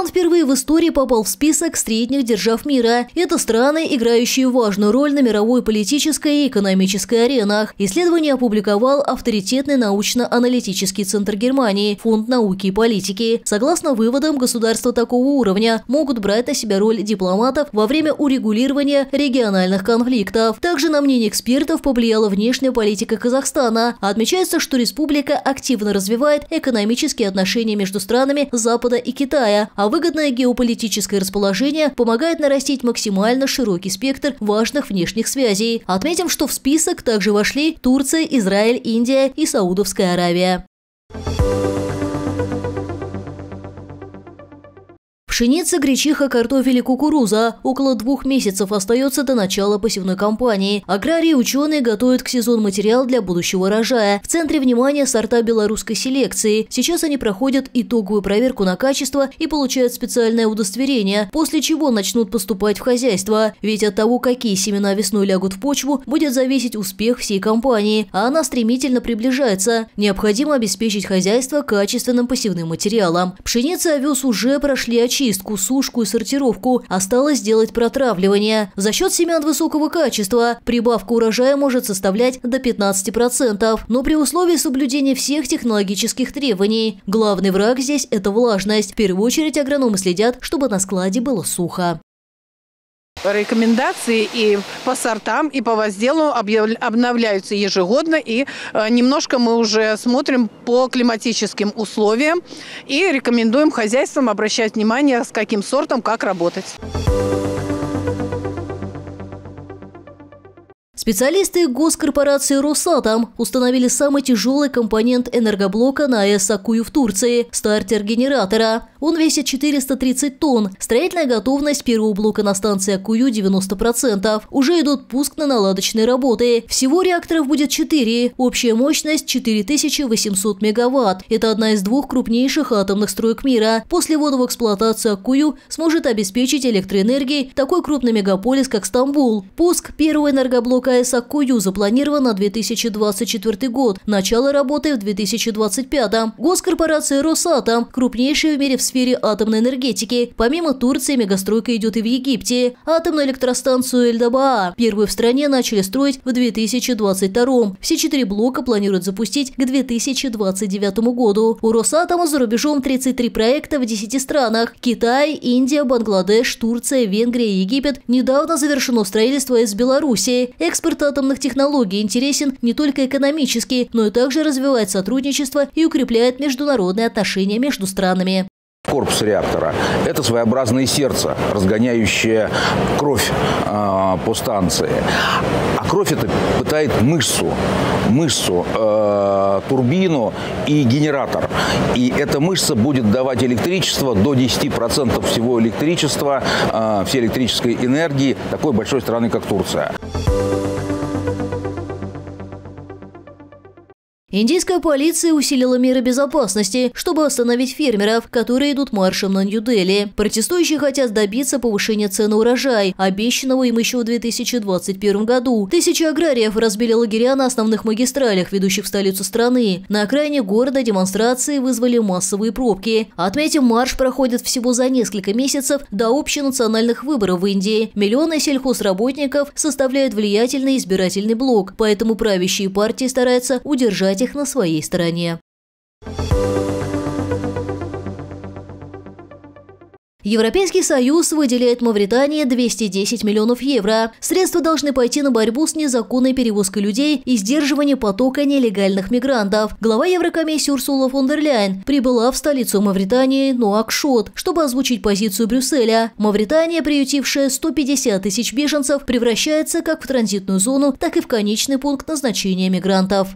Казахстан впервые в истории попал в список средних держав мира. Это страны, играющие важную роль на мировой политической и экономической аренах. Исследование опубликовал авторитетный научно-аналитический центр Германии, Фонд науки и политики. Согласно выводам, государства такого уровня могут брать на себя роль дипломатов во время урегулирования региональных конфликтов. Также на мнение экспертов повлияла внешняя политика Казахстана. Отмечается, что республика активно развивает экономические отношения между странами Запада и Китая а выгодное геополитическое расположение помогает нарастить максимально широкий спектр важных внешних связей. Отметим, что в список также вошли Турция, Израиль, Индия и Саудовская Аравия. Пшеница, гречиха, картофель и кукуруза. Около двух месяцев остается до начала посевной кампании. Аграрии и ученые готовят к сезону материал для будущего урожая. В центре внимания сорта белорусской селекции. Сейчас они проходят итоговую проверку на качество и получают специальное удостоверение, после чего начнут поступать в хозяйство. Ведь от того, какие семена весной лягут в почву, будет зависеть успех всей кампании, а она стремительно приближается. Необходимо обеспечить хозяйство качественным посевным материалом. Пшеница и овес уже прошли очистку очистку, сушку и сортировку. Осталось сделать протравливание. За счет семян высокого качества прибавка урожая может составлять до 15%, но при условии соблюдения всех технологических требований. Главный враг здесь – это влажность. В первую очередь агрономы следят, чтобы на складе было сухо. Рекомендации и по сортам, и по возделу обновляются ежегодно. И э, немножко мы уже смотрим по климатическим условиям и рекомендуем хозяйствам обращать внимание, с каким сортом, как работать. Специалисты госкорпорации «Росатом» установили самый тяжелый компонент энергоблока на АЭС Акую в Турции – стартер генератора. Он весит 430 тонн. Строительная готовность первого блока на станции Акую 90%. Уже идут пуск на наладочные работы. Всего реакторов будет 4. Общая мощность – 4800 мегаватт. Это одна из двух крупнейших атомных строек мира. После ввода в эксплуатацию Акую сможет обеспечить электроэнергией такой крупный мегаполис, как Стамбул. Пуск первого энергоблока КС «Аккую» запланирован на 2024 год. Начало работы в 2025. Госкорпорация «Росатом» – крупнейшая в мире в сфере атомной энергетики. Помимо Турции, мегастройка идет и в Египте. Атомную электростанцию Эльдабаа первую в стране начали строить в 2022. Все четыре блока планируют запустить к 2029 году. У «Росатома» за рубежом 33 проекта в 10 странах – Китай, Индия, Бангладеш, Турция, Венгрия, Египет. Недавно завершено строительство из Беларуси. Экс Экспорт атомных технологий интересен не только экономически, но и также развивает сотрудничество и укрепляет международные отношения между странами. Корпус реактора – это своеобразное сердце, разгоняющее кровь э, по станции. А кровь это питает мышцу, мышцу, э, турбину и генератор. И эта мышца будет давать электричество до 10% всего электричества, э, всей электрической энергии такой большой страны, как Турция. Индийская полиция усилила меры безопасности, чтобы остановить фермеров, которые идут маршем на Нью-Дели. Протестующие хотят добиться повышения цены урожая, обещанного им еще в 2021 году. Тысячи аграриев разбили лагеря на основных магистралях, ведущих в столицу страны. На окраине города демонстрации вызвали массовые пробки. Отметим, марш проходит всего за несколько месяцев до общенациональных выборов в Индии. Миллионы сельхозработников составляют влиятельный избирательный блок, поэтому правящие партии стараются удержать их на своей стороне. Европейский Союз выделяет Мавритании 210 миллионов евро. Средства должны пойти на борьбу с незаконной перевозкой людей и сдерживание потока нелегальных мигрантов. Глава Еврокомиссии Урсула фон дер Ляйн прибыла в столицу Мавритании Нуакшот, чтобы озвучить позицию Брюсселя. Мавритания, приютившая 150 тысяч беженцев, превращается как в транзитную зону, так и в конечный пункт назначения мигрантов.